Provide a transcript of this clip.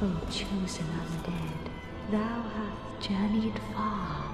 O chosen undead, thou hast journeyed far.